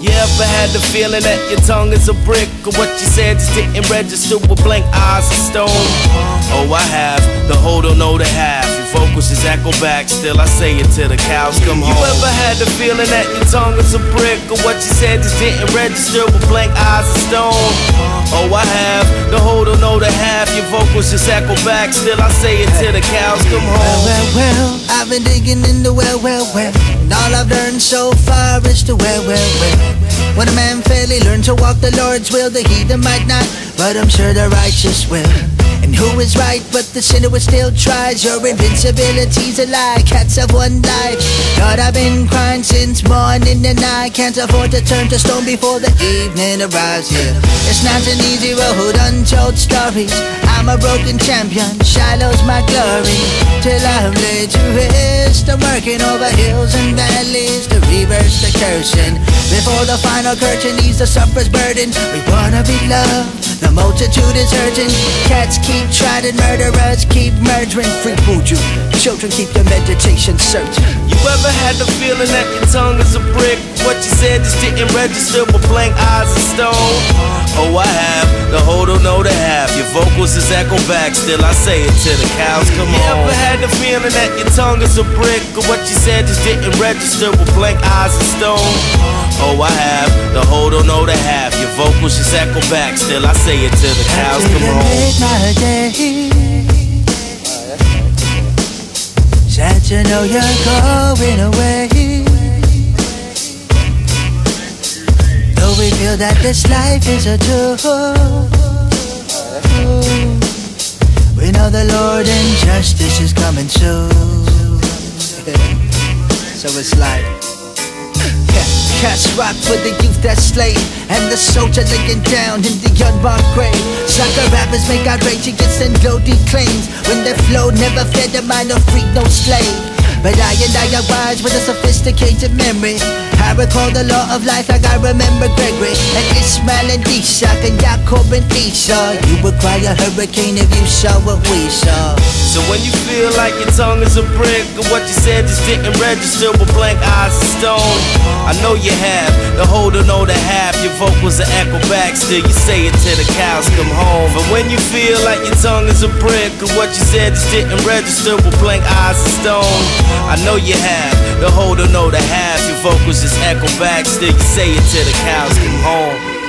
You ever had the feeling that your tongue is a brick? Or what you said just didn't register with blank eyes of stone? Oh, I have. The whole don't know the half. Your vocals just echo back. Still, I say it till the cows come home. You ever had the feeling that your tongue is a brick? Or what you said just didn't register with blank eyes of stone? Oh, I have. The whole don't know the half. Vocals just echo back. Still, I say it till the cows come home. Well, well, I've been digging in the well, well, well. And all I've learned so far is to well, well, well. When a man fairly learns to walk the Lord's will, the heathen might not, but I'm sure the righteous will. And who is right, but the sinner still tries. Your invincibility's a lie, cats have one life. God, I've been crying since morning and I can't afford to turn to stone before the evening arrives. Yeah, it's not an easy road, untold stories. I'm a broken champion, Shiloh's my glory. Till I'm laid to rest, I'm working over hills and valleys to reverse the cursing. Before the final curtain ease the sufferer's burden, we wanna be loved. The multitude is urgent. Cats keep trying, to murder us, keep murdering. Free voodoo. Children keep their meditation searching. You ever had the feeling that your tongue is a brick? What you said just didn't register with blank eyes of stone? Oh, I have. The whole don't know the half. Your vocals just echo back. Still, I say it till the cows come home. You ever had the feeling that your tongue is a brick? Or what you said just didn't register with blank eyes of stone? Oh, I have. The whole don't know the half. Your vocals just echo back. Still, I say it till the cows come home. my day. Sad to know you're going away. We feel that this life is a tour. We know the Lord and justice is coming soon. so it's like. Cast rock for the youth that's slain And the soldier laying down in the unmarked grave Sucker rappers make outrage against and loaded claims When their flow never fed the mind of free no slave But I and I are wise with a sophisticated memory. I recall the law of life like I remember Gregory. And Ishmael and Isaac and Jacob and Esau. You would cry a hurricane if you saw what we saw. So when you feel like your tongue is a brick Or what you said just didn't register with blank eyes of stone. I know you have, the whole don't know the half are still you say it till the cows come home? But when you feel like your tongue is a brick Or what you said just didn't register with blank eyes of stone. I know you have, the whole don't know the half Your vocals just echo back, still you say it till the cows come home